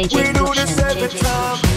DJ we do this every time.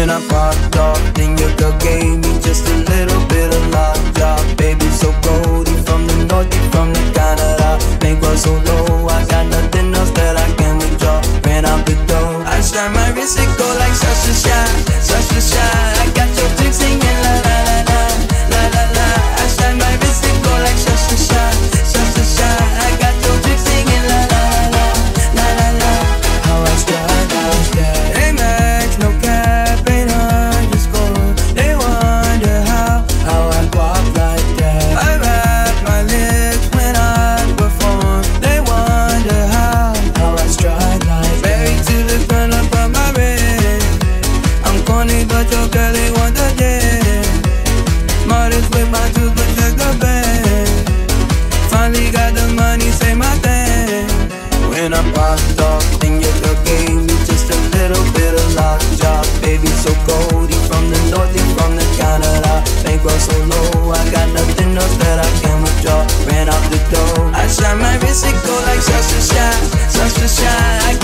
And I popped off. Then your girl gave me just a little bit of love, love. Baby, so cold, from the north, from the Canada. Make one so low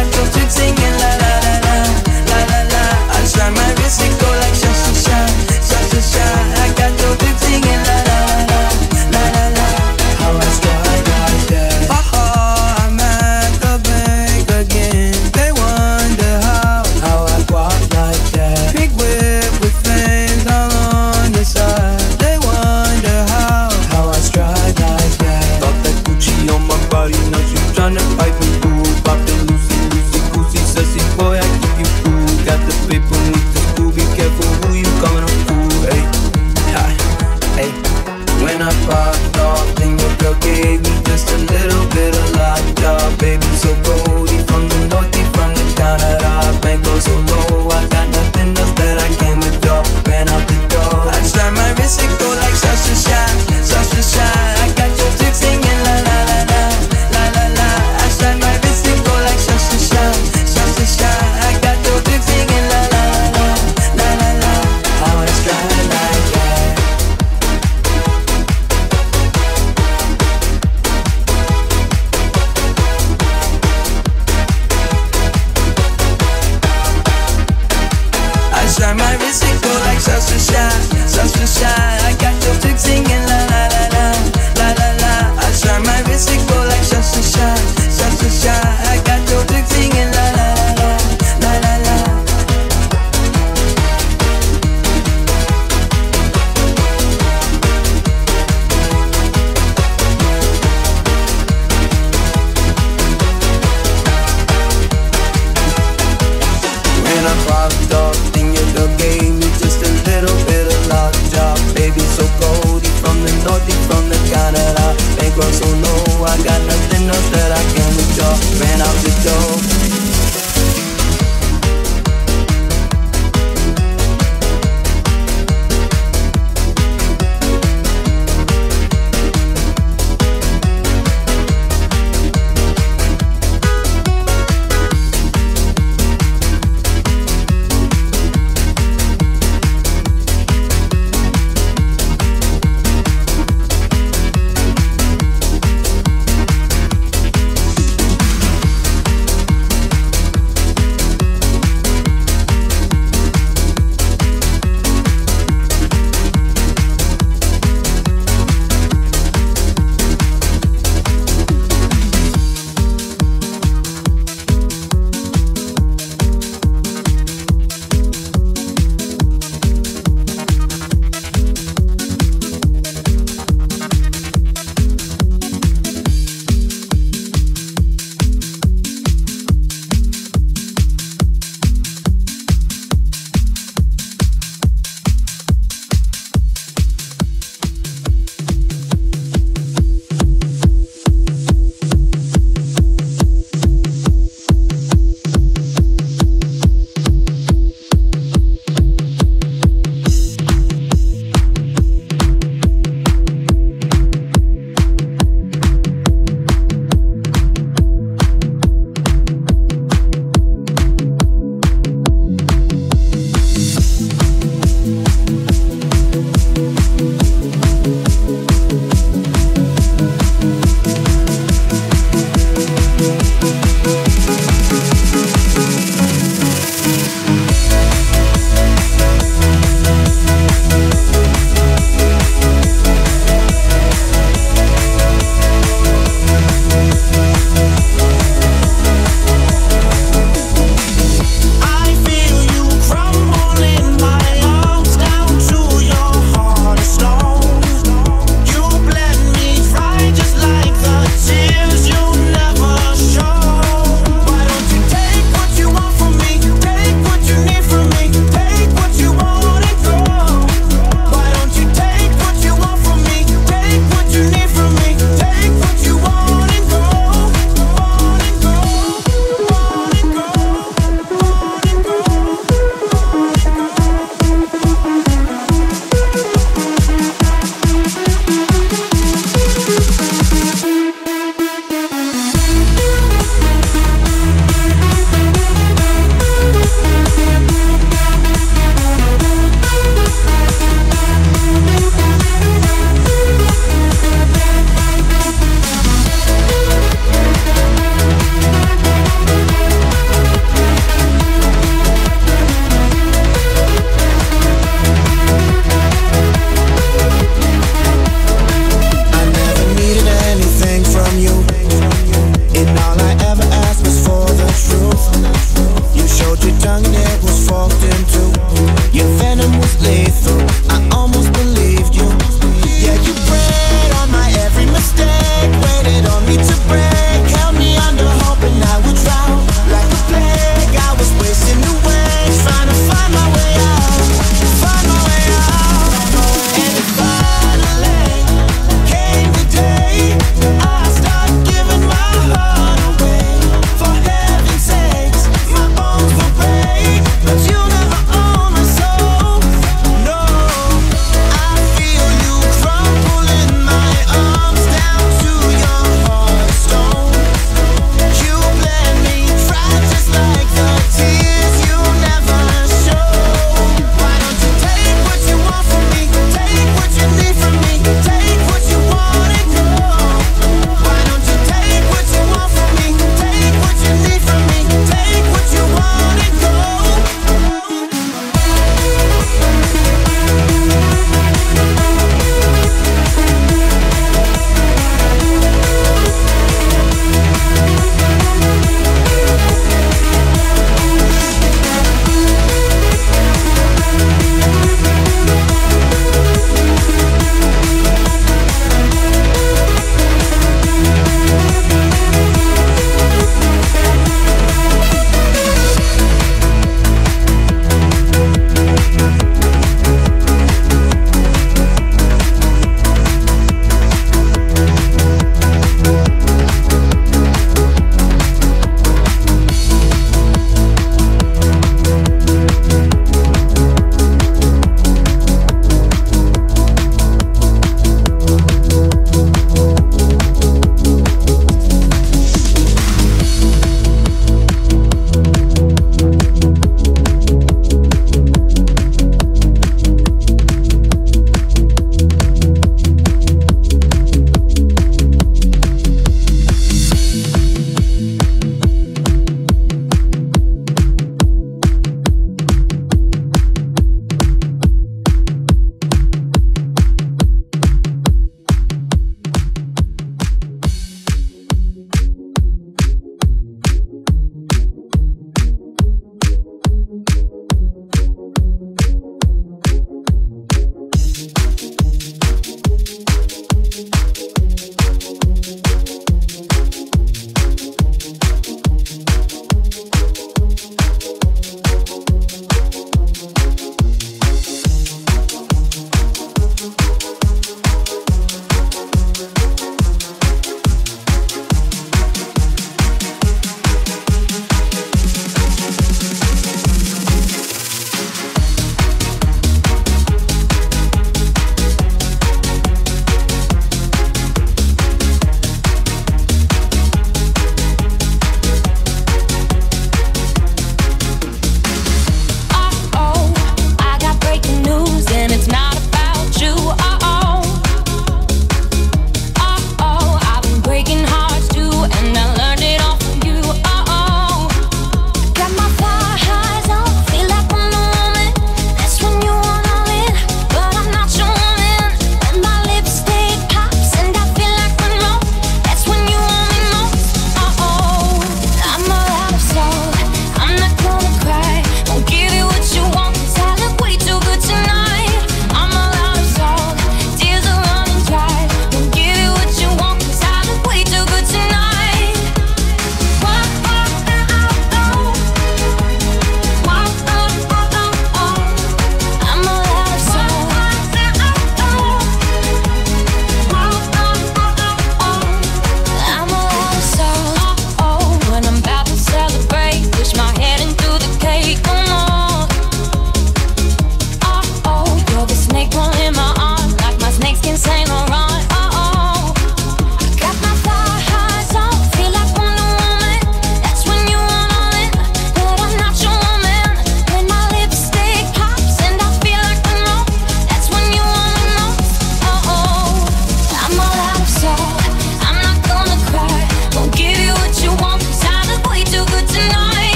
entonces